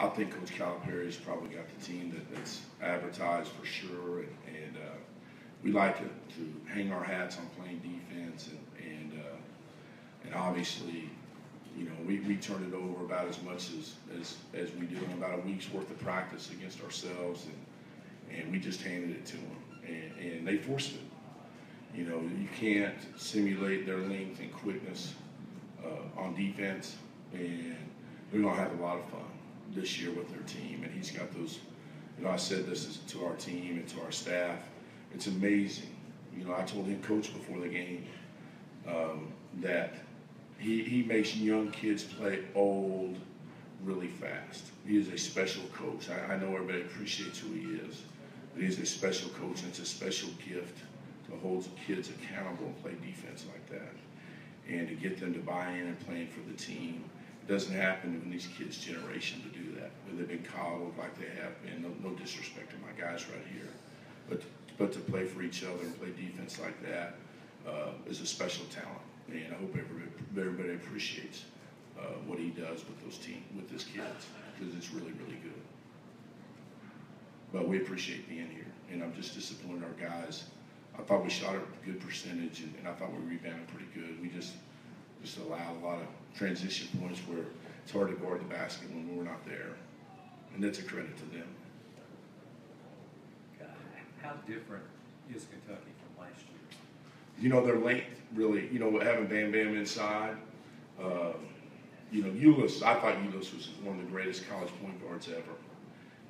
I think Coach Calipari's probably got the team that, that's advertised for sure, and, and uh, we like to, to hang our hats on playing defense, and and uh, and obviously, you know, we, we turn it over about as much as, as as we do in about a week's worth of practice against ourselves, and and we just handed it to them, and, and they forced it. You know, you can't simulate their length and quickness uh, on defense, and we're gonna have a lot of fun this year with their team. And he's got those. You know, I said this to our team and to our staff. It's amazing. You know, I told him coach before the game um, that he he makes young kids play old really fast. He is a special coach. I, I know everybody appreciates who he is, but he's a special coach, and it's a special gift to hold kids accountable and play defense like that, and to get them to buy in and playing for the team. Doesn't happen in these kids' generation to do that. Where They've been coddled like they have been. No, no disrespect to my guys right here, but but to play for each other and play defense like that uh, is a special talent, and I hope everybody, everybody appreciates uh, what he does with those team with his kids because it's really really good. But we appreciate being here, and I'm just disappointed our guys. I thought we shot a good percentage, and, and I thought we rebounded pretty good. We just just allow a lot of transition points where it's hard to guard the basket when we're not there, and that's a credit to them. How different is Kentucky from last year? You know, their length really, you know, having Bam Bam inside, uh, you know, Ulis, I thought Ulis was one of the greatest college point guards ever.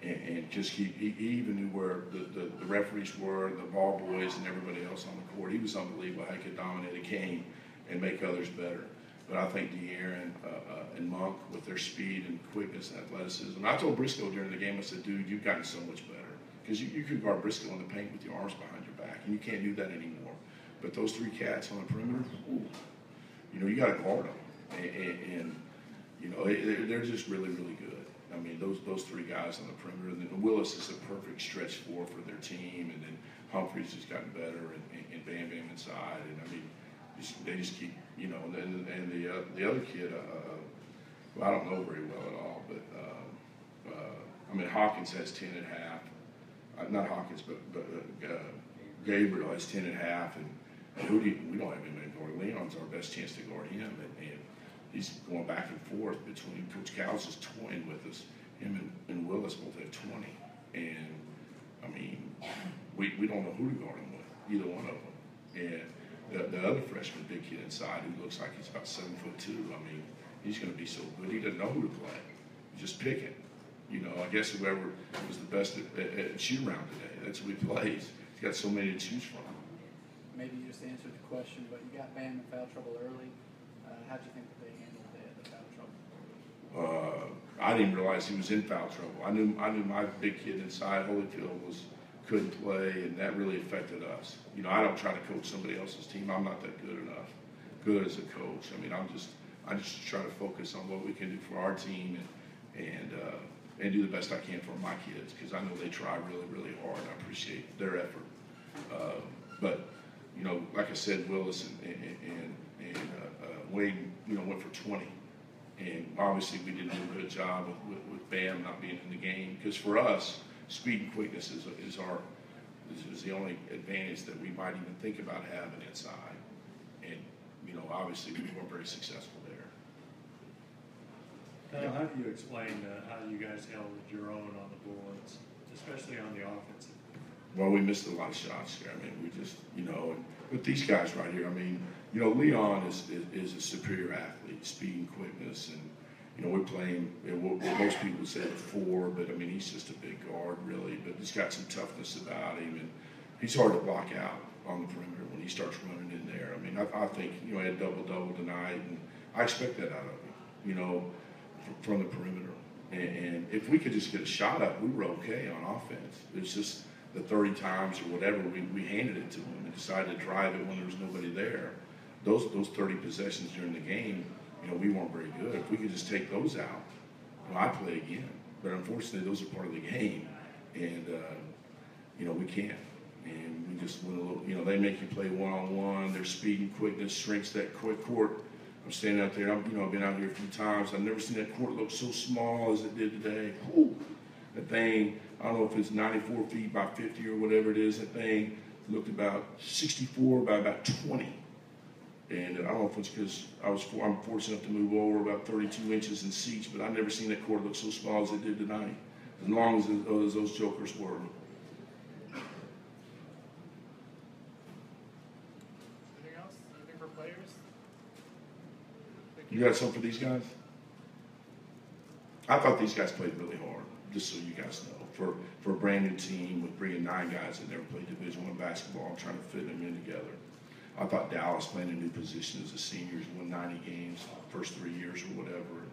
And, and just he, he, he even knew where the, the, the, referees were, the ball boys, and everybody else on the court. He was unbelievable how he could dominate a game and make others better. But I think De'Aaron uh, uh, and Monk with their speed and quickness and athleticism. I told Briscoe during the game, I said, dude, you've gotten so much better. Because you, you can guard Briscoe in the paint with your arms behind your back, and you can't do that anymore. But those three cats on the perimeter, ooh, you know, you got to guard them. And, and, and you know, they're just really, really good. I mean, those those three guys on the perimeter. And then Willis is a perfect stretch four for their team. And then Humphries has gotten better, and, and Bam Bam inside. And I mean, they just keep, you know, and, and the uh, the other kid, uh, well, I don't know very well at all, but uh, uh, I mean, Hawkins has 10 and a half. Uh, not Hawkins, but, but uh, Gabriel has 10 and a half. And, and who do you, we don't have anybody guard. Leon's our best chance to guard him. And, and he's going back and forth between Coach Cal is toying with us. Him and, and Willis both have 20. And, I mean, we, we don't know who to guard him with, either one of them. And the, the other freshman, big kid inside, who looks like he's about seven foot two, I mean, he's going to be so good. He doesn't know who to play. He's just picking. You know, I guess whoever was the best at, at, at shoot around today, that's who he plays. He's got so many to choose from. Maybe you just answered the question, but you got Bam in foul trouble early. Uh, how'd you think that they handled the, the foul trouble? Uh, I didn't realize he was in foul trouble. I knew I knew my big kid inside Holyfield was couldn't play, and that really affected us. You know, I don't try to coach somebody else's team. I'm not that good enough, good as a coach. I mean, I'm just I just try to focus on what we can do for our team and and uh, and do the best I can for my kids because I know they try really really hard. I appreciate their effort. Uh, but you know, like I said, Willis and and, and, uh, uh, Wade, you know, went for 20. And obviously, we didn't do a good job with, with, with Bam not being in the game because for us, speed and quickness is, is our is, is the only advantage that we might even think about having inside. And you know, obviously, we weren't very successful there. Kyle, how do you explain uh, how you guys held your own on the boards, especially on the offensive? Well, we missed a lot of shots here. I mean, we just, you know, and with these guys right here, I mean, you know, Leon is, is, is a superior athlete, speed and quickness, and you know, we're playing what, most people would say the four, but I mean, he's just a big guard, really. But he's got some toughness about him, and he's hard to block out on the perimeter when he starts running in there. I mean, I, I think you know, he had double double tonight, and I expect that out of him. You know, from the perimeter. And, and if we could just get a shot up, we were okay on offense. It's just the 30 times or whatever we, we handed it to him and decided to drive it when there was nobody there. Those those 30 possessions during the game, you know, we weren't very good. If we could just take those out, you know, I play again. But unfortunately, those are part of the game, and uh, you know we can't. And we just went a little. You know, they make you play one on one. Their speed and quickness shrinks that quick court I'm standing out there. I'm, you know, I've been out here a few times. I've never seen that court look so small as it did today. Whew. That thing, I don't know if it's 94 feet by 50 or whatever it is. That thing looked about 64 by about 20. And I don't know if it's because I was for, I'm fortunate enough to move over about 32 inches in seats, but I've never seen that court look so small as it did tonight. As long as, as those jokers were. Anything else? Anything for players? You got something for these guys? I thought these guys played really hard, just so you guys know. For for a brand new team with bringing nine guys that never played Division One basketball, trying to fit them in together. I thought Dallas playing a new position as a seniors, won 90 games first three years or whatever.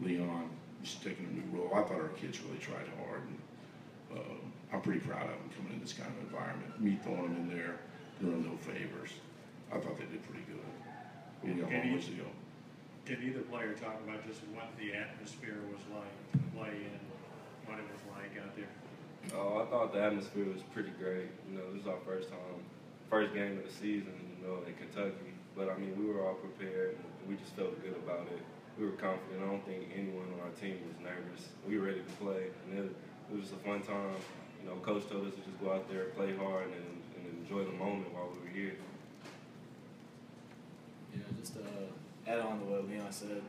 Leon is taking a new role. I thought our kids really tried hard, and um, I'm pretty proud of them coming in this kind of environment. Me throwing them in there, doing them no favors. I thought they did pretty good. We got a long ways to go. Did either player talk about just what the atmosphere was like to play in, what it was like out there? Oh, I thought the atmosphere was pretty great. You know, this is our first time, first game of the season, you know, in Kentucky. But I mean, we were all prepared we just felt good about it. We were confident. I don't think anyone on our team was nervous. We were ready to play, and it, it was just a fun time. You know, coach told us to just go out there, play hard, and, and enjoy the moment while we were here. know, just uh, add on to what Leon said.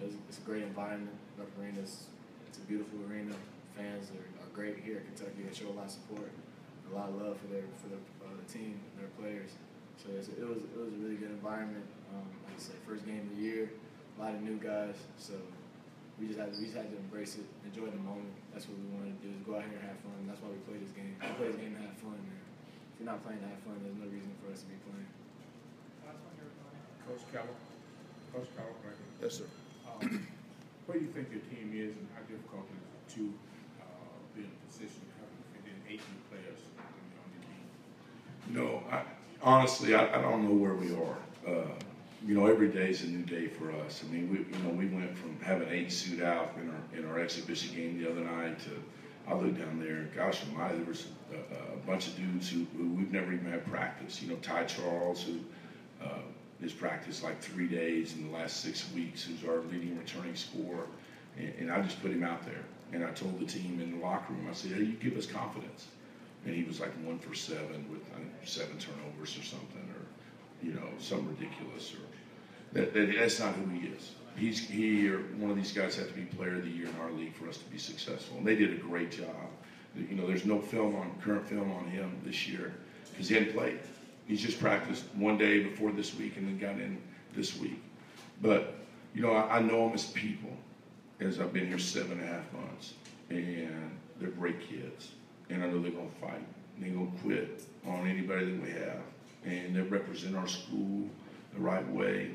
It was, it's a great environment. Rupp Arena's it's a beautiful arena. Fans are, are great here at Kentucky. They show a lot of support, a lot of love for their for their uh, the team, and their players. So it's, it was it was a really good environment. Um, like I said, first game of the year, a lot of new guys. So we just had to, we just had to embrace it, enjoy the moment. That's what we wanted to do is go out here and have fun. That's why we play this game. We play this game to have fun. And if you're not playing to have fun, there's no reason for us to be playing. Coach Keller, Coach Keller, right here. Yes, sir. Um, where do you think your team is and how difficult is it to uh, be in a position to have fit in No, I, honestly, I, I don't know where we are. Uh, you know, every day is a new day for us. I mean, we, you know, we went from having eight suit out in our in our exhibition game the other night to I looked down there, gosh almighty, there was a, a bunch of dudes who, who we've never even had practice. You know, Ty Charles, who uh, has practiced like three days in the last six weeks, who's our leading returning scorer, and, and I just put him out there. And I told the team in the locker room, I said, "Hey, you give us confidence." And he was like one for seven with seven turnovers or something, or you know, something ridiculous. Or that, that that's not who he is. He's he or one of these guys have to be player of the year in our league for us to be successful. And they did a great job. You know, there's no film on current film on him this year because he hadn't played. He's just practiced one day before this week and then got in this week. But you know, I, I know him as people, as I've been here seven and a half months, and they're great kids, and I know they're gonna fight. They're gonna quit on anybody that we have, and they represent our school the right way.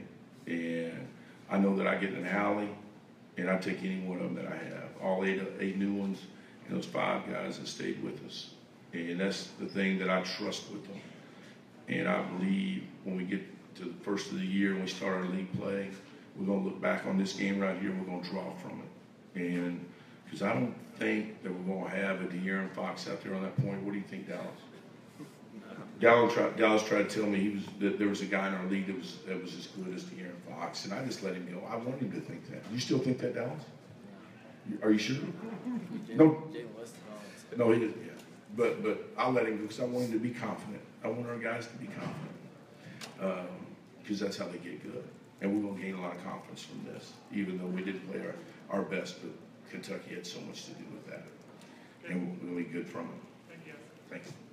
And I know that I get an alley, and I take any one of them that I have, all eight eight new ones, and those five guys that stayed with us. And that's the thing that I trust with them. And I believe when we get to the first of the year and we start our league play, we're going to look back on this game right here. We're going to draw from it. And because I don't think that we're going to have a De'Aaron Fox out there on that point. What do you think, Dallas? Dallas tried, Dallas tried to tell me he was that there was a guy in our league that was that was as good as De'Aaron Fox, and I just let him go. I want him to think that. You still think that, Dallas? Are you sure? No. Jalen West is No, he didn't. Yeah, but but I'll let him go because I want him to be confident. I want our guys to be confident um, because that's how they get good, and we're gonna gain a lot of confidence from this. Even though we didn't play our, our best, but Kentucky had so much to do with that, and we're gonna be good from it. Thank you. Thanks.